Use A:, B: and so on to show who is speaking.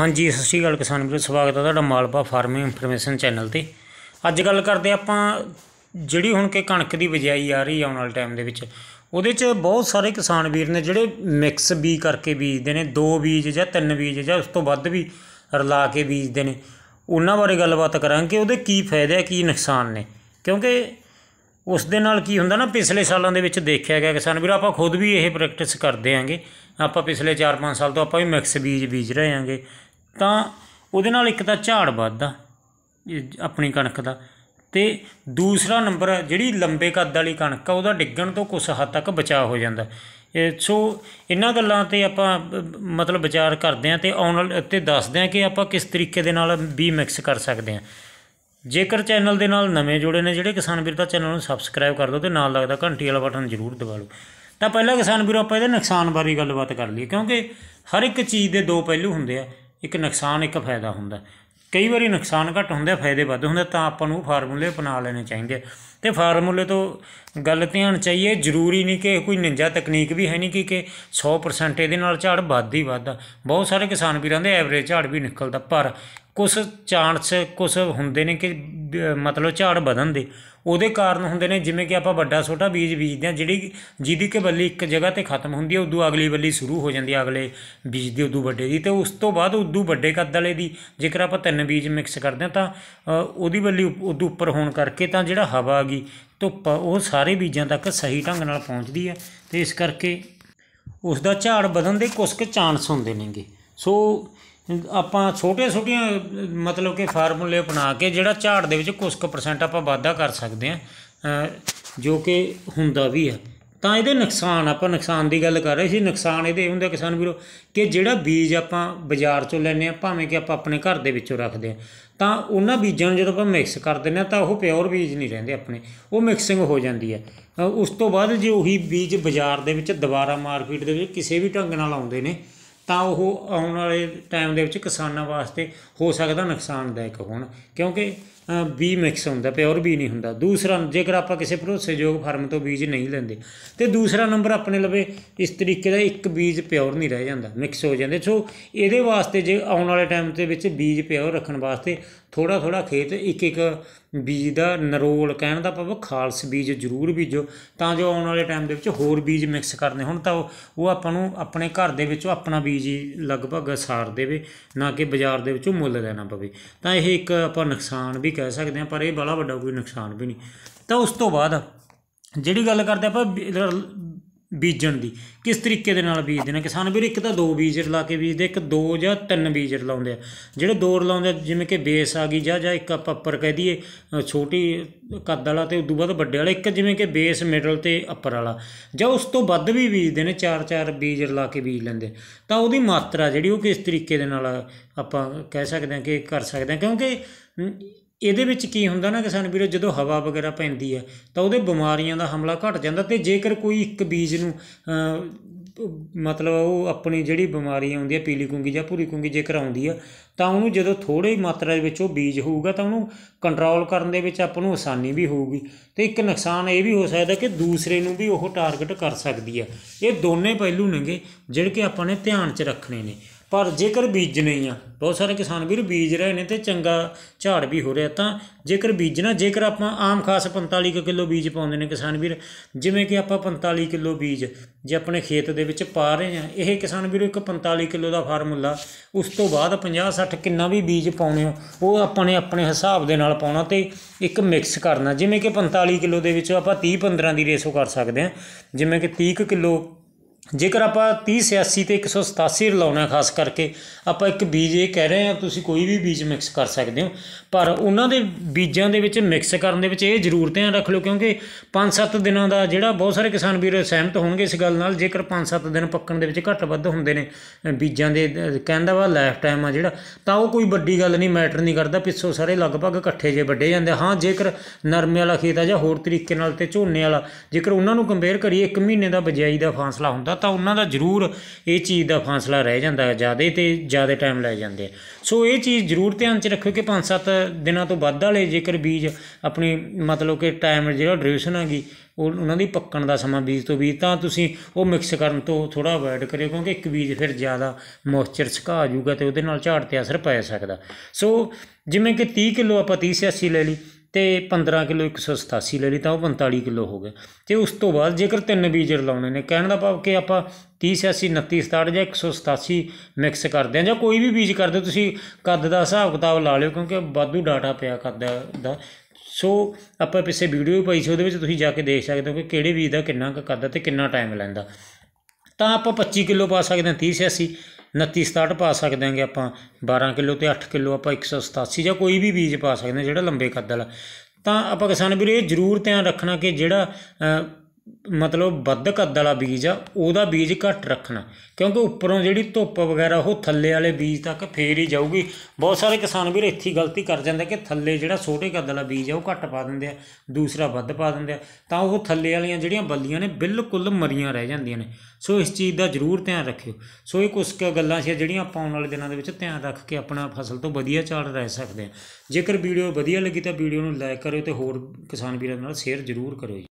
A: ਹਾਂਜੀ, ਸਤਿ ਸ਼੍ਰੀ ਅਕਾਲ ਕਿਸਾਨ ਵੀਰੋ, ਸਵਾਗਤ ਹੈ ਤੁਹਾਡਾ ਮਾਲਪਾ ਫਾਰਮਿੰਗ ਇਨਫੋਰਮੇਸ਼ਨ ਚੈਨਲ ਤੇ। ਅੱਜ ਗੱਲ ਕਰਦੇ ਆਪਾਂ ਜਿਹੜੀ ਹੁਣ ਕਿ ਕਣਕ ਦੀ ਬਿਜਾਈ ਆ ਰਹੀ ਆਉਣ ਵਾਲੇ ਟਾਈਮ ਦੇ ਵਿੱਚ, ਉਹਦੇ 'ਚ ਬਹੁਤ ਸਾਰੇ ਕਿਸਾਨ ਵੀਰ ਨੇ ਜਿਹੜੇ ਮਿਕਸ ਬੀ ਕਰਕੇ ਬੀਜਦੇ ਨੇ, ਦੋ ਬੀਜ ਜਾਂ ਤਿੰਨ ਬੀਜ ਜਾਂ ਉਸ ਤੋਂ ਵੱਧ ਵੀ ਰਲਾ ਕੇ ਬੀਜਦੇ ਨੇ। ਉਹਨਾਂ ਬਾਰੇ ਗੱਲਬਾਤ ਕਰਾਂਗੇ ਉਹਦੇ ਕੀ ਫਾਇਦੇ ਆ, ਕੀ ਨੁਕਸਾਨ ਨੇ। ਕਿਉਂਕਿ ਉਸ ਦੇ ਨਾਲ ਕੀ ਹੁੰਦਾ ਨਾ, ਪਿਛਲੇ ਸਾਲਾਂ ਦੇ ਵਿੱਚ ਦੇਖਿਆ ਗਿਆ ਕਿਸਾਨ ਵੀਰ, ਆਪਾਂ ਖੁਦ ਵੀ ਇਹ ਪ੍ਰੈਕਟਿਸ ਕਰਦੇ ਆਂਗੇ। ਆਪਾਂ ਪਿਛਲੇ 4-5 ਸਾਲ ਤੋਂ ਆਪਾਂ ਵੀ ਮਿਕਸ ਬੀਜ ਬੀਜ ਰਹੇ ਆਂਗੇ। ਤਾਂ ਉਹਦੇ ਨਾਲ ਇੱਕ ਤਾਂ ਝਾੜ ਵੱਧਦਾ ਆਪਣੀ ਕਣਕ ਦਾ। ਤੇ ਦੂਸਰਾ ਨੰਬਰ ਜਿਹੜੀ ਲੰਬੇ ਕੱਦ ਵਾਲੀ ਕਣਕ ਆ, ਉਹਦਾ ਡਿੱਗਣ ਤੋਂ ਕੁਝ ਹੱਦ ਤੱਕ ਬਚਾਅ ਹੋ ਜਾਂਦਾ। ਇਹ ਸੋ ਇਹਨਾਂ ਗੱਲਾਂ ਤੇ ਆਪਾਂ ਮਤਲਬ ਵਿਚਾਰ ਕਰਦੇ ਆਂ ਤੇ ਆਉਣ ਵਾਲੇ, ਤੇ ਦੱਸਦੇ ਆਂ ਕਿ ਆਪਾਂ ਕਿਸ ਤਰੀਕੇ ਦੇ ਨਾਲ ਵੀ ਮਿਕਸ ਕਰ ਸਕਦੇ ਆਂ ਜੇਕਰ ਚੈਨਲ ਦੇ ਨਾਲ ਨਵੇਂ ਜੁੜੇ ਨੇ, ਜਿਹੜੇ ਕਿਸਾਨ ਵੀਰ ਦਾ ਚੈਨਲ ਨੂੰ ਸਬਸਕ੍ਰਾਈਬ ਕਰ ਦਿਓ ਤੇ ਨਾਲ ਲੱਗਦਾ ਘੰਟੀ ਵਾਲਾ ਬਟਨ ਜ਼ਰੂਰ ਦਬਾ ਲਓ। ਤਾਂ ਪਹਿਲਾਂ ਕਿਸਾਨ ਵੀਰੋ ਆਪਾਂ ਇਹਦੇ ਨੁਕਸਾਨ ਬਾਰੇ ਗੱਲਬਾਤ ਕਰ ਲਈਏ, ਕਿਉਂਕਿ ਹਰ ਇੱਕ ਚੀਜ਼ ਦੇ ਦੋ ਪਹਿਲੂ ਹੁੰਦੇ ਆ। ਇੱਕ ਨੁਕਸਾਨ ਇੱਕ ਫਾਇਦਾ ਹੁੰਦਾ ਕਈ ਵਾਰੀ ਨੁਕਸਾਨ ਘੱਟ ਹੁੰਦਾ ਫਾਇਦੇ ਵੱਧ ਹੁੰਦੇ ਤਾਂ ਆਪਾਂ ਨੂੰ ਫਾਰਮੂਲੇ ਅਪਣਾ ਲੈਣੇ ਚਾਹੀਦੇ ਆ। ਤੇ ਫਾਰਮੂਲੇ ਤੋਂ ਗੱਲ ਧਿਆਨ ਚਾਹੀਏ ਜ਼ਰੂਰੀ ਨਹੀਂ ਕਿ ਕੋਈ ਨਿੰਜਾ ਤਕਨੀਕ ਵੀ ਹੈ ਨਹੀਂ ਕਿ ਕਿ 100% ਇਹਦੇ ਨਾਲ ਝਾੜ ਵੱਧ ਹੀ ਵੱਧਦਾ। ਬਹੁਤ ਸਾਰੇ ਕਿਸਾਨ ਵੀਰਾਂ ਦੇ ਐਵਰੇਜ ਝਾੜ ਵੀ ਨਿਕਲਦਾ, ਪਰ ਕੁਝ ਚਾਂਸ ਕੁਝ ਹੁੰਦੇ ਨੇ ਕਿ ਬ- ਮਤਲਬ ਝਾੜ ਵਧਣ ਦੇ। ਉਹਦੇ ਕਾਰਨ ਹੁੰਦੇ ਨੇ, ਜਿਵੇਂ ਕਿ ਆਪਾਂ ਵੱਡਾ ਛੋਟਾ ਬੀਜ ਬੀਜਦੇ ਹਾਂ, ਜਿਹੜੀ ਜਿਹਦੀ ਕਿ ਬੱਲੀ ਇੱਕ ਜਗ੍ਹਾ ਤੇ ਖਤਮ ਹੁੰਦੀ ਹੈ, ਉਦੋਂ ਅਗਲੀ ਬੱਲੀ ਸ਼ੁਰੂ ਹੋ ਜਾਂਦੀ ਹੈ, ਅਗਲੇ ਬੀਜ ਦੀ, ਉਦੋਂ ਵੱਡੇ ਦੀ, ਤੇ ਉਸ ਤੋਂ ਬਾਅਦ ਉਦੋਂ ਵੱਡੇ ਕੱਦ ਵਾਲੇ ਦੀ, ਜੇਕਰ ਆਪਾਂ ਤਿੰਨ ਬੀਜ ਮਿਕਸ ਕਰਦੇ ਹਾਂ ਤਾਂ ਉਹਦੀ ਬੱਲੀ ਉਦੋਂ ਉੱਪਰ ਹੋਣ ਕਰਕੇ ਤਾਂ ਜਿਹੜਾ ਹਵਾ ਆ ਗਈ, ਧੁੱਪ ਉਹ ਸਾਰੇ ਬੀਜਾਂ ਤੱਕ ਸਹੀ ਢੰਗ ਨਾਲ ਪਹੁੰਚਦੀ ਹੈ, ਤੇ ਇਸ ਕਰਕੇ ਉਸ ਦਾ ਝਾੜ ਵਧਣ ਦੇ ਕੁਝ ਕੁ ਚਾਂਸ ਹੁੰਦੇ ਨੇਗੇ। ਸੋ ਆਪਾਂ ਛੋਟੀਆਂ ਛੋਟੀਆਂ, ਮਤਲਬ ਕਿ ਫਾਰਮੂਲੇ ਅਪਣਾ ਕੇ ਜਿਹੜਾ ਝਾੜ ਦੇ ਵਿੱਚ ਕੁਝ ਕੁ ਪਰਸੈਂਟ ਆਪਾਂ ਵਾਧਾ ਕਰ ਸਕਦੇ ਹਾਂ ਜੋ ਕਿ ਹੁੰਦਾ ਵੀ ਹੈ। ਤਾਂ ਇਹਦੇ ਨੁਕਸਾਨ, ਆਪਾਂ ਨੁਕਸਾਨ ਦੀ ਗੱਲ ਕਰ ਰਹੇ ਸੀ, ਨੁਕਸਾਨ ਇਹਦੇ ਇਹ ਹੁੰਦਾ ਕਿਸਾਨ ਵੀਰੋ ਕਿ ਜਿਹੜਾ ਬੀਜ ਆਪਾਂ ਬਾਜ਼ਾਰ ਚੋਂ ਲੈਂਦੇ ਆ ਭਾਵੇਂ ਕਿ ਆਪਾਂ ਆਪਣੇ ਘਰ ਦੇ ਵਿੱਚੋਂ ਰੱਖਦੇ ਆ ਤਾਂ ਉਹਨਾਂ ਬੀਜਾਂ ਨੂੰ ਜਦੋਂ ਆਪਾਂ ਮਿਕਸ ਕਰ ਦਿੰਦੇ ਆ ਤਾਂ ਉਹ ਪਿਓਰ ਬੀਜ ਨਹੀਂ ਰਹਿੰਦੇ ਆਪਣੇ, ਉਹ ਮਿਕਸਿੰਗ ਹੋ ਜਾਂਦੀ ਹੈ। ਉਸ ਤੋਂ ਬਾਅਦ ਜੇ ਉਹੀ ਬੀਜ ਬਾਜ਼ਾਰ ਦੇ ਵਿੱਚ ਦੁਬਾਰਾ ਮਾਰਕੀਟ ਦੇ ਵਿੱਚ ਕਿਸੇ ਵੀ ਢੰਗ ਨਾਲ ਆਉਂਦੇ ਨੇ ਤਾਂ ਉਹ ਆਉਣ ਵਾਲੇ ਟਾਈਮ ਦੇ ਵਿੱਚ ਕਿਸਾਨਾਂ ਵਾਸਤੇ ਹੋ ਸਕਦਾ ਨੁਕਸਾਨਦਾਇਕ ਹੋਣ ਕਿਉਂਕਿ ਬੀ ਮਿਕਸ ਹੁੰਦਾ ਪਿਓਰ ਬੀ ਨਹੀਂ ਹੁੰਦਾ। ਦੂਸਰਾ, ਜੇਕਰ ਆਪਾਂ ਕਿਸੇ ਭਰੋਸੇਯੋਗ ਫਰਮ ਤੋਂ ਬੀਜ ਨਹੀਂ ਲੈਂਦੇ, ਤੇ ਦੂਸਰਾ ਨੰਬਰ ਆਪਣੇ ਲਵੇ, ਇਸ ਤਰੀਕੇ ਦਾ ਇੱਕ ਬੀਜ ਪਿਓਰ ਨਹੀਂ ਰਹਿ ਜਾਂਦਾ ਮਿਕਸ ਹੋ ਜਾਂਦੇ। ਸੋ ਇਹਦੇ ਵਾਸਤੇ ਜੇ ਆਉਣ ਵਾਲੇ ਟਾਈਮ ਦੇ ਵਿੱਚ ਬੀਜ ਪਿਓਰ ਰੱਖਣ ਵਾਸਤੇ ਥੋੜਾ ਥੋੜਾ ਖੇਤ ਇੱਕ ਇੱਕ ਬੀਜ ਦਾ ਨਰੋਲ ਕਹਿਣ ਦਾ ਭਾਵ ਖਾਲਸ ਬੀਜ ਜ਼ਰੂਰ ਬੀਜੋ, ਤਾਂ ਜੋ ਆਉਣ ਵਾਲੇ ਟਾਈਮ ਦੇ ਵਿੱਚ ਹੋਰ ਬੀਜ ਮਿਕਸ ਕਰਨੇ ਹੁਣ, ਤਾਂ ਉਹ ਆਪਾਂ ਨੂੰ ਆਪਣੇ ਘਰ ਦੇ ਵਿੱਚੋਂ ਆਪਣਾ ਬੀਜ ਹੀ ਲਗਭਗ ਸਾਰ ਦੇਵੇ, ਨਾ ਕਿ ਬਾਜ਼ਾਰ ਦੇ ਵਿੱਚੋਂ ਮੁੱਲ ਲੈਣਾ ਪਵੇ। ਤਾਂ ਇਹ ਇੱਕ ਆਪਾਂ ਨੁਕਸਾਨ ਵੀ ਕਹਿ ਸਕਦੇ ਹਾਂ, ਪਰ ਇਹ ਬੜਾ ਵੱਡਾ ਕੋਈ ਨੁਕਸਾਨ ਵੀ ਨਹੀਂ। ਤਾਂ ਉਸ ਤੋਂ ਬਾਅਦ ਜਿਹੜੀ ਗੱਲ ਕਰਦੇ ਆਪਾਂ ਬੀ- ਬੀਜਣ ਦੀ, ਕਿਸ ਤਰੀਕੇ ਦੇ ਨਾਲ ਬੀਜਦੇ ਨੇ? ਕਿਸਾਨ ਵੀਰ, ਇੱਕ ਤਾਂ ਦੋ ਬੀਜ ਲਾ ਕੇ ਬੀਜਦੇ, ਇੱਕ ਦੋ ਜਾਂ ਤਿੰਨ ਬੀਜ ਲਾਉਂਦੇ ਆ। ਜਿਹੜੇ ਦੋ ਲਾਉਂਦੇ ਜਿਵੇਂ ਕਿ ਬੇਸ ਆ ਗਈ ਜਾਂ ਜਾਂ ਇੱਕ ਆਪਾਂ ਅੱਪਰ ਕਹਿ ਦਈਏ ਛੋਟੀ ਕੱਦ ਵਾਲਾ ਤੇ ਉਦੋਂ ਬਾਅਦ ਵੱਡੇ ਵਾਲਾ, ਇੱਕ ਜਿਵੇਂ ਕਿ ਬੇਸ ਮਿਡਲ ਤੇ ਅੱਪਰ ਵਾਲਾ। ਜਾਂ ਉਸ ਤੋਂ ਵੱਧ ਵੀ ਬੀਜਦੇ ਨੇ, ਚਾਰ ਚਾਰ ਬੀਜ ਲਾ ਕੇ ਬੀਜ ਲੈਂਦੇ। ਤਾਂ ਉਹਦੀ ਮਾਤਰਾ ਜਿਹੜੀ ਉਹ ਕਿਸ ਤਰੀਕੇ ਦੇ ਨਾਲ ਆਪਾਂ ਕਹਿ ਸਕਦੇ ਹਾਂ ਕਿ ਕਰ ਸਕਦੇ ਹਾਂ, ਕਿਉਂਕਿ ਇਹਦੇ ਵਿੱਚ ਕੀ ਹੁੰਦਾ ਨਾ ਕਿਸਾਨ ਵੀਰੋ, ਜਦੋਂ ਹਵਾ ਵਗੈਰਾ ਪੈਂਦੀ ਹੈ ਤਾਂ ਉਹਦੇ ਬਿਮਾਰੀਆਂ ਦਾ ਹਮਲਾ ਘਟ ਜਾਂਦਾ ਤੇ ਜੇਕਰ ਕੋਈ ਇੱਕ ਬੀਜ ਨੂੰ ਮਤਲਬ ਉਹ ਆਪਣੀ ਜਿਹੜੀ ਬਿਮਾਰੀ ਆਉਂਦੀ ਹੈ ਪੀਲੀ ਕੁੰਗੀ ਜਾਂ ਭੂਰੀ ਕੁੰਗੀ ਜੇਕਰ ਆਉਂਦੀ ਆ, ਤਾਂ ਉਹਨੂੰ ਜਦੋਂ ਥੋੜੀ ਮਾਤਰਾ ਦੇ ਵਿੱਚ ਉਹ ਬੀਜ ਹੋਊਗਾ, ਤਾਂ ਉਹਨੂੰ ਕੰਟਰੋਲ ਕਰਨ ਦੇ ਵਿੱਚ ਆਪਾਂ ਨੂੰ ਆਸਾਨੀ ਵੀ ਹੋਊਗੀ। ਤੇ ਇੱਕ ਨੁਕਸਾਨ ਇਹ ਵੀ ਹੋ ਸਕਦਾ ਕਿ ਦੂਸਰੇ ਨੂੰ ਵੀ ਉਹ ਟਾਰਗੇਟ ਕਰ ਸਕਦੀ ਆ। ਇਹ ਦੋਨੇ ਪਹਿਲੂ ਨੇਗੇ, ਜਿਹੜੇ ਕਿ ਆਪਾਂ ਨੇ ਧਿਆਨ 'ਚ ਰੱਖਣੇ ਨੇ। ਪਰ ਜੇਕਰ ਬੀਜਣੇ ਹੀ ਆ, ਬਹੁਤ ਸਾਰੇ ਕਿਸਾਨ ਵੀਰ ਬੀਜ ਰਹੇ ਨੇ ਤੇ ਚੰਗਾ ਝਾੜ ਵੀ ਹੋ ਰਿਹਾ, ਤਾਂ ਜੇਕਰ ਬੀਜਣਾ, ਜੇਕਰ ਆਪਾਂ ਆਮ ਖਾਸ 45 ਕੁ ਕਿਲੋ ਬੀਜ ਪਾਉਂਦੇ ਨੇ ਕਿਸਾਨ ਵੀਰ, ਜਿਵੇਂ ਕਿ ਆਪਾਂ 45 ਕਿਲੋ ਬੀਜ ਜੇ ਆਪਣੇ ਖੇਤ ਦੇ ਵਿੱਚ ਪਾ ਰਹੇ ਆ ਇਹ ਕਿਸਾਨ ਵੀਰ ਇੱਕ 45 ਕਿਲੋ ਦਾ ਫਾਰਮੂਲਾ, ਉਸ ਤੋਂ ਬਾਅਦ 50 60 ਕਿੰਨਾ ਵੀ ਬੀਜ ਪਾਉਣੇ ਹੋ, ਉਹ ਆਪਾਂ ਨੇ ਆਪਣੇ ਹਿਸਾਬ ਦੇ ਨਾਲ ਪਾਉਣਾ ਤੇ ਇੱਕ ਮਿਕਸ ਕਰਨਾ, ਜਿਵੇਂ ਕਿ 45 ਕਿਲੋ ਦੇ ਵਿੱਚ ਆਪਾਂ 30 15 ਦੀ ਰੇਸ਼ੋ ਕਰ ਸਕਦੇ ਹਾਂ, ਜਿਵੇਂ ਕਿ 30 ਕੁ ਕਿਲੋ ਜੇਕਰ ਆਪਾਂ 30 86 ਤੇ 187 ਰਲਾਉਣਾ ਖਾਸ ਕਰਕੇ ਆਪਾਂ ਇੱਕ ਬੀਜ ਇਹ ਕਹਿ ਰਹੇ ਹਾਂ, ਤੁਸੀਂ ਕੋਈ ਵੀ ਬੀਜ ਮਿਕਸ ਕਰ ਸਕਦੇ ਹੋ, ਪਰ ਉਹਨਾਂ ਦੇ ਬੀਜਾਂ ਦੇ ਵਿੱਚ ਮਿਕਸ ਕਰਨ ਦੇ ਵਿੱਚ ਇਹ ਜ਼ਰੂਰ ਧਿਆਨ ਰੱਖ ਲਓ, ਕਿਉਂਕਿ 5-7 ਦਿਨਾਂ ਦਾ ਜਿਹੜਾ ਬਹੁਤ ਸਾਰੇ ਕਿਸਾਨ ਵੀਰ ਸਹਿਮਤ ਹੋਣਗੇ ਇਸ ਗੱਲ ਨਾਲ, ਜੇਕਰ 5-7 ਦਿਨ ਪੱਕਣ ਦੇ ਵਿੱਚ ਘੱਟ ਵੱਧ ਹੁੰਦੇ ਨੇ ਬੀਜਾਂ ਦੇ ਕਹਿੰਦਾ ਵਾ ਲਾਈਫ ਟਾਈਮ ਆ ਜਿਹੜਾ, ਤਾਂ ਉਹ ਕੋਈ ਵੱਡੀ ਗੱਲ ਨਹੀਂ ਮੈਟਰ ਨਹੀਂ ਕਰਦਾ, ਪਿੱਛੋਂ ਸਾਰੇ ਲਗਭਗ ਇਕੱਠੇ ਜੇ ਵੱਡੇ ਜਾਂਦੇ ਹਾਂ, ਜੇਕਰ ਨਰਮੇ ਵਾਲਾ ਖੇਤ ਆ ਜਾਂ ਹੋਰ ਤਰੀਕੇ ਨਾਲ ਤੇ ਝੋਨੇ ਵਾਲਾ, ਜੇਕਰ ਉਹਨਾਂ ਨੂੰ ਕੰਪੇਅਰ ਕਰੀਏ 1 ਮਹੀਨੇ ਦਾ ਬਜਾਈ ਦਾ ਫਾਸਲਾ ਹੁੰਦਾ ਤਾਂ ਉਹਨਾਂ ਦਾ ਜ਼ਰੂਰ ਇਹ ਚੀਜ਼ ਦਾ ਫਾਸਲਾ ਰਹਿ ਜਾਂਦਾ ਹੈ, ਜ਼ਿਆਦਾ ਤੇ ਜ਼ਿਆਦਾ ਟਾਈਮ ਲੈ ਜਾਂਦੇ ਆ। ਸੋ ਇਹ ਚੀਜ਼ ਜ਼ਰੂਰ ਧਿਆਨ 'ਚ ਰੱਖਿਓ ਕਿ 5-7 ਦਿਨਾਂ ਤੋਂ ਵੱਧ ਵਾਲੇ ਜੇਕਰ ਬੀਜ ਆਪਣੀ ਮਤਲਬ ਕਿ ਟਾਈਮ ਜਿਹੜਾ ਡਿਊਰੇਸ਼ਨ ਹੈਗੀ, ਉਹ ਉਹਨਾਂ ਦੀ ਪੱਕਣ ਦਾ ਸਮਾਂ ਬੀਜ ਤੋਂ ਬੀਜ, ਤਾਂ ਤੁਸੀਂ ਉਹ ਮਿਕਸ ਕਰਨ ਤੋਂ ਥੋੜਾ ਅਵੋਇਡ ਕਰਿਓ ਕਿਉਂਕਿ ਇੱਕ ਬੀਜ ਫਿਰ ਜ਼ਿਆਦਾ ਮੋਇਸਚਰ ਸੁਕਾ ਜਾਊਗਾ ਤੇ ਉਹਦੇ ਨਾਲ ਝਾੜ ਤੇ ਅਸਰ ਪੈ ਸਕਦਾ। ਸੋ ਜਿਵੇਂ ਕਿ 30 ਕਿਲੋ ਆਪਾਂ 30 86 ਲੈ ਲਈ ਤੇ 15 ਕਿਲੋ 187 ਲੈ ਲਈ ਤਾਂ ਉਹ 45 ਕਿਲੋ ਹੋ ਗਿਆ ਤੇ ਉਸ ਤੋਂ ਬਾਅਦ ਜੇਕਰ ਤਿੰਨ ਬੀਜ ਲਾਉਣੇ ਨੇ, ਕਹਿਣ ਦਾ ਭਾਵ ਕਿ ਆਪਾਂ 30 86 29 67 ਜਾਂ 187 ਮਿਕਸ ਕਰਦੇ ਆ ਜਾਂ ਕੋਈ ਵੀ ਬੀਜ ਕਰਦੇ ਤੁਸੀਂ ਕੱਦ ਦਾ ਹਿਸਾਬ ਕਿਤਾਬ ਲਾ ਲਿਓ ਕਿਉਂਕਿ ਵਾਧੂ ਡਾਟਾ ਪਿਆ ਕੱਦ ਦਾ। ਸੋ ਆਪਾਂ ਪਿੱਛੇ ਵੀਡੀਓ ਪਾਈ ਸੀ, ਉਹਦੇ ਵਿੱਚ ਤੁਸੀਂ ਜਾ ਕੇ ਦੇਖ ਸਕਦੇ ਹੋ ਕਿ ਕਿਹੜੇ ਬੀਜ ਦਾ ਕਿੰਨਾ ਕੁ ਕੱਦ ਤੇ ਕਿੰਨਾ ਟਾਈਮ ਲੈਂਦਾ। ਤਾਂ ਆਪਾਂ 25 ਕਿਲੋ ਪਾ ਸਕਦੇ ਹਾਂ 30 86 29 67 ਪਾ ਸਕਦੇ ਹਾਂਗੇ ਆਪਾਂ 12 ਕਿਲੋ ਤੇ 8 ਕਿਲੋ ਆਪਾਂ 187 ਜਾਂ ਕੋਈ ਵੀ ਬੀਜ ਪਾ ਸਕਦੇ ਹਾਂ, ਜਿਹੜਾ ਲੰਬੇ ਕੱਦ ਵਾਲਾ। ਤਾਂ ਆਪਾਂ ਕਿਸਾਨ ਵੀਰ, ਇਹ ਜ਼ਰੂਰ ਧਿਆਨ ਰੱਖਣਾ ਕਿ ਜਿਹੜਾ ਮਤਲਬ ਵੱਧ ਕੱਦ ਵਾਲਾ ਬੀਜ ਆ, ਉਹਦਾ ਬੀਜ ਘੱਟ ਰੱਖਣਾ। ਕਿਉਂਕਿ ਉੱਪਰੋਂ ਜਿਹੜੀ ਧੁੱਪ ਵਗੈਰਾ, ਉਹ ਥੱਲੇ ਵਾਲੇ ਬੀਜ ਤੱਕ ਫੇਰ ਹੀ ਜਾਊਗੀ। ਬਹੁਤ ਸਾਰੇ ਕਿਸਾਨ ਵੀਰ ਇੱਥੇ ਗਲਤੀ ਕਰ ਜਾਂਦੇ ਕਿ ਥੱਲੇ ਜਿਹੜਾ ਛੋਟੇ ਕੱਦ ਵਾਲਾ ਬੀਜ ਆ, ਉਹ ਘੱਟ ਪਾ ਦਿੰਦੇ ਆ, ਦੂਸਰਾ ਵੱਧ ਪਾ ਦਿੰਦੇ ਆ। ਤਾਂ ਉਹ ਥੱਲੇ ਵਾਲੀਆਂ ਜਿਹੜੀਆਂ ਬੱਲੀਆਂ ਨੇ, ਬਿਲਕੁਲ ਮਰੀਆਂ ਰਹਿ ਜਾਂਦੀਆਂ ਨੇ। ਸੋ ਇਸ ਚੀਜ਼ ਦਾ ਜ਼ਰੂਰ ਧਿਆਨ ਰੱਖਿਓ। ਸੋ ਇਹ ਕੁਝ ਕੁ ਗੱਲਾਂ ਸੀ, ਜਿਹੜੀਆਂ ਆਪਾਂ ਆਉਣ ਵਾਲੇ ਦਿਨਾਂ ਦੇ ਵਿੱਚ ਧਿਆਨ ਰੱਖ ਕੇ ਆਪਣਾ ਫਸਲ ਤੋਂ ਵਧੀਆ ਝਾੜ ਰਹਿ ਸਕਦੇ ਆ ਜੇਕਰ ਵੀਡੀਓ ਵਧੀਆ ਲੱਗੀ ਤਾਂ ਵੀਡੀਓ ਨੂੰ ਲਾਈਕ ਕਰਿਓ ਤੇ ਹੋਰ ਕਿਸਾਨ ਵੀਰਾਂ ਨਾਲ ਸ਼ੇਅਰ ਜ਼ਰੂਰ ਕਰਿਓ ਜੀ।